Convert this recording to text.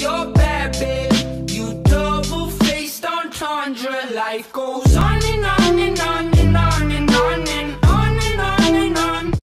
you're bad, babe. You double-faced on tundra. Life goes on and on.